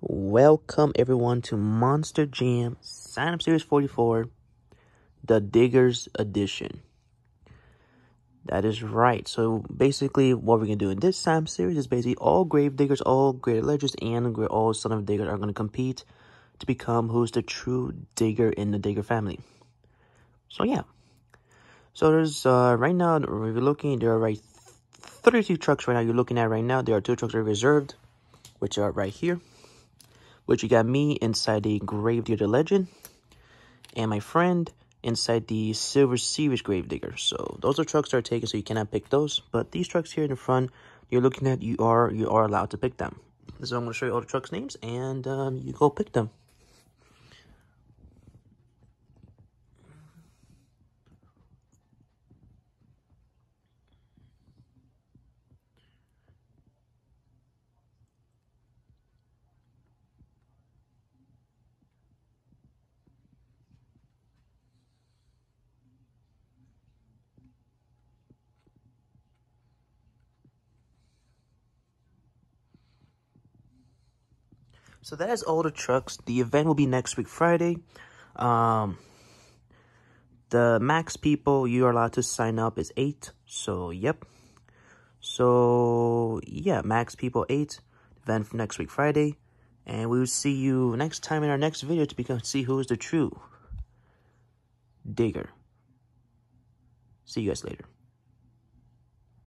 Welcome everyone to Monster Jam Sign Up Series 44, the Diggers Edition. That is right. So basically what we're going to do in this up series is basically all Grave Diggers, all Great Legends, and all Son of Diggers are going to compete to become who's the true Digger in the Digger family. So yeah. So there's, uh, right now, if you're looking, there are right 32 trucks right now you're looking at right now. There are two trucks that are reserved, which are right here which you got me inside the Gravedigger Legend, and my friend inside the Silver Series Gravedigger. So those are trucks that are taken, so you cannot pick those. But these trucks here in the front, you're looking at, you are you are allowed to pick them. So I'm going to show you all the trucks' names, and um, you go pick them. So that is all the trucks. The event will be next week, Friday. Um, the max people you are allowed to sign up is eight. So, yep. So, yeah, max people eight. Event for next week, Friday. And we will see you next time in our next video to become see who is the true digger. See you guys later.